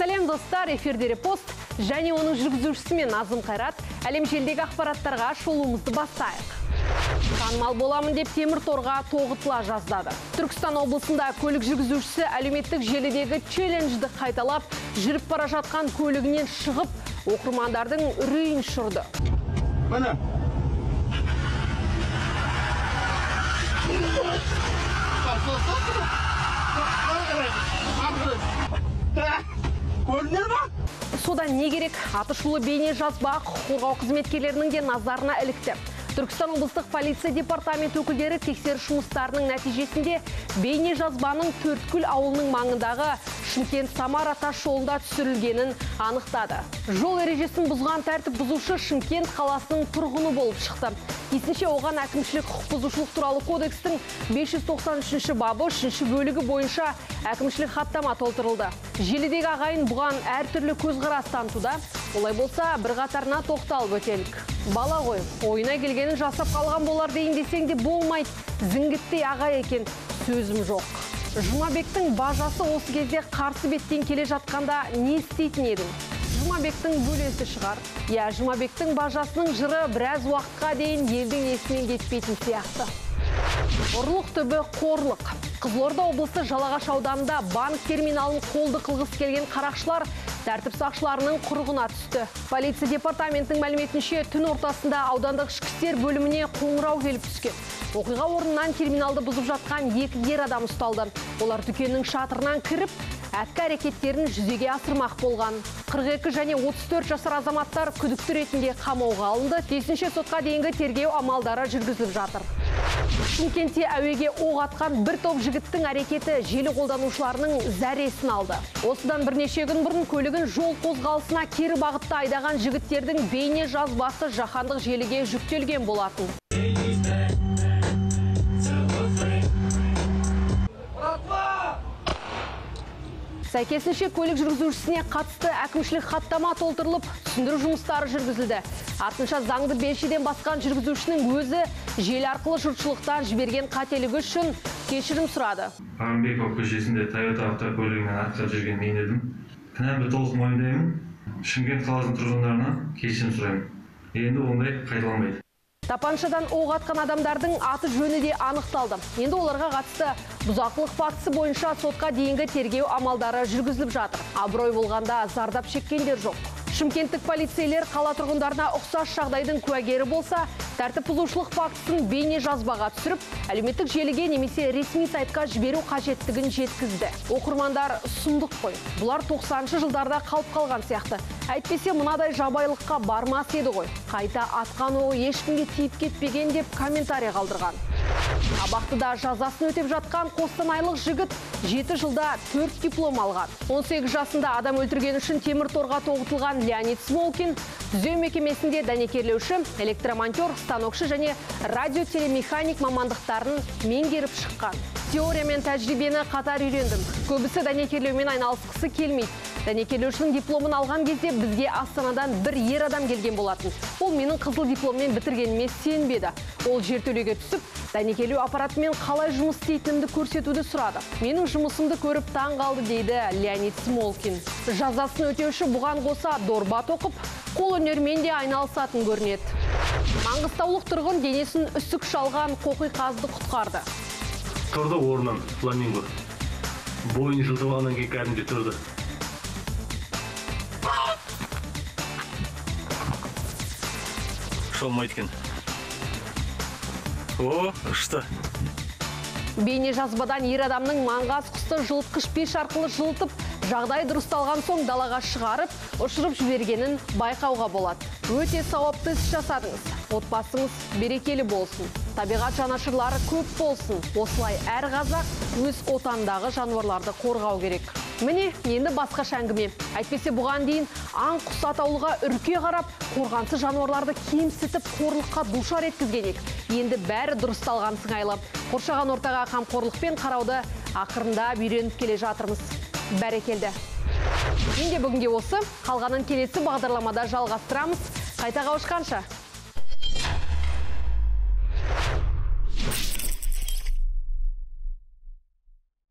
сәлем достар эфирде репост. Және оның жүргізушісі мен назым қайрат. Әлем желдегі ақпараттарға шолуымызды бастайық. Танымал боламын деп темір торға тоғытыла жаздады. Түркістан облысында көлік жүргізушісі әлеуметтік желідегі челленджді қайталап жүріп бара жатқан көлігінен шығып оқырмандардың үрейін ұшырды. Mana? Содан не керек. Атышулы бейне жазба қорғау қызметкерлерінің де назарына ілікті. Түркістан облыстық полиция департамент өкілдері тексеріс жұмыстарының нәтижесінде бейне жазбаның төрткүл ауылының маңындағы шымкент самара тас жолында түсірілгенін анықтады. Жол ережесін бұзған тәртіп бұзушы шымкент қаласының тұрғыны болып шықты. Тиісінше оған әкімшілік құқық бұзушылық туралы кодекстің 593 бабы үшінші бөлігі бойынша әкімшілік хаттама толтырылды. Желідегі ағайын бұған әртүрлі көзқарас танытуда. Олай болса бірқатарына тоқталып өтелік. Бала ғой ойына келгенін жасап қалған болар дейін десең де болмайды. Зіңгіттей аға екен сөзім жоқ. Жұмабектің бажасы осы кезде қарсы беттен келе жатқанда не істейтін едің? Жұмабектің бөлесі шығар. Иә жұмабектің бажасының жыры біраз уақытқа дейін елдің есінен кетпейтін сияқты. Ұрлық түбі қорлық. Қызылорда облысы жалағаш ауданында банк терминалын қолды қылғысы келген қарақшылар тәртіп сақшыларының құрығына түсті. Полиция департаментінің мәліметінше түн ортасында аудандық ішкі істер бөліміне қоңырау келіп түскен. Оқиға орнынан терминалды бұзып жатқан екі ер адам ұсталды. Олар дүкеннің шатырынан кіріп әткі әрекеттерін жүзеге асырмақ болған. 42 және 34 жасар азаматтар күдікті ретінде қамауға алынды. Тиісінше сотқа дейінгі тергеу амалдары жүргізіліп жатыр. Шымкентте әуеге оқ атқан бір топ жігіттің әрекеті желі қолданушыларының зәресін алды. Осыдан бірнеше күн бұрын көлігін жол қозғалысына кері бағытта айдаған жігіттердің бейне жазбасы жаһандық желіге жүктелген болатын. Сәйкесінше көлік жүргізушісіне қатысты әкімшілік хаттама толтырылып түсіндіру жұмыстары жүргізілді. Артынша заңды белшеден басқан жүргізушінің өзі желі арқылы жұртшылықтан жіберген қателігі үшін кешірім сұрады. Арынбеков көшесінде Toyota автокөлігімен артқа жүрген мен едім. Кінәмді толық мойындаймын. Шымкент қаласының тұрғындарынан кешірім сұраймын. Енді ондай қайталанбайды. Тапаншадан оқ атқан адамдардың аты жөні де анықталды. Енді оларға қатысты бұзақылық фактісі бойынша сотқа дейінгі тергеу амалдары жүргізіліп жатыр. Абырой болғанда зардап шеккендер жоқ. Шымкенттік полицейлер қала тұрғындарына ұқсас жағдайдың куәгері болса тәртіп бұзушылық фактісін бейне жазбаға түсіріп әлеуметтік желіге немесе ресми сайтқа жіберу қажеттігін жеткізді. Оқырмандар сұмдық қой. Бұлар 90 жылдарда қалып қалған сияқты. Әйтпесе мынадай жабайлыққа бармас еді ғой. Қайта атқан оғы ешкімге тиіп кетпеген деп комментарий қалдырған. Абақтыда жазасын өтеп жатқан қостанайлық жігіт жеті жылда төрт диплом алған. 18 жасында адам өлтірген үшін темір торға тоғытылған леонид смолкин түзеу мекемесінде дәнекерлеуші электромонтер станокшы және радиотелемеханик мамандықтарын меңгеріп шыққан. Теория мен тәжірибені қатар үйрендім. Көбісі дәнекерлеумен айналысқысы келмейді. Дәнекерлеушінің дипломын алған кезде бізге астанадан бір ер адам келген болатын. Ол менің қызыл дипломмен бітіргеніме сенбеді. Ол жертөлеге түсіп дәнекерлеу аппаратымен қалай жұмыс істейтінімді көрсетуді сұрады. Менің жұмысымды көріп таң қалды дейді леонид смолкин. Жазасын өтеуші бұған қоса дорба тоқып қолөнермен де айналысатын көрінеді. Маңғыстаулық тұрғын денесін үсік шалған қоқиқазды құтқарды. Тұрды орнынан фламинго бойын жылтып алғаннан кейін кәдімгідей тұрды шалмайды екен о ұшты бейне жазбадан ер адамның маңғаз құсты жылытқыш пеш арқылы жылытып жағдай дұрысталған соң далаға шығарып ұшырып жібергенін байқауға болады өте сауапты іс жасадыңыз. Отбасыңыз берекелі болсын. Табиғат жанашырлары көп болсын. Осылай әр қазақ өз отандағы жануарларды қорғау керек. Міне енді басқаша әңгіме әйтпесе бұған дейін аң құс атаулыға үрке қарап қорғансыз жануарларды кемсітіп қорлыққа душар еткізген едік енді бәрі дұрысталған сыңайлы. Қоршаған ортаға қамқорлықпен қарауды ақырындап үйреніп келе жатырмыз. Бәрекелді. Менде бүгінге осы қалғанын келесі бағдарламада жалғастырамыз. Қайта қауышқанша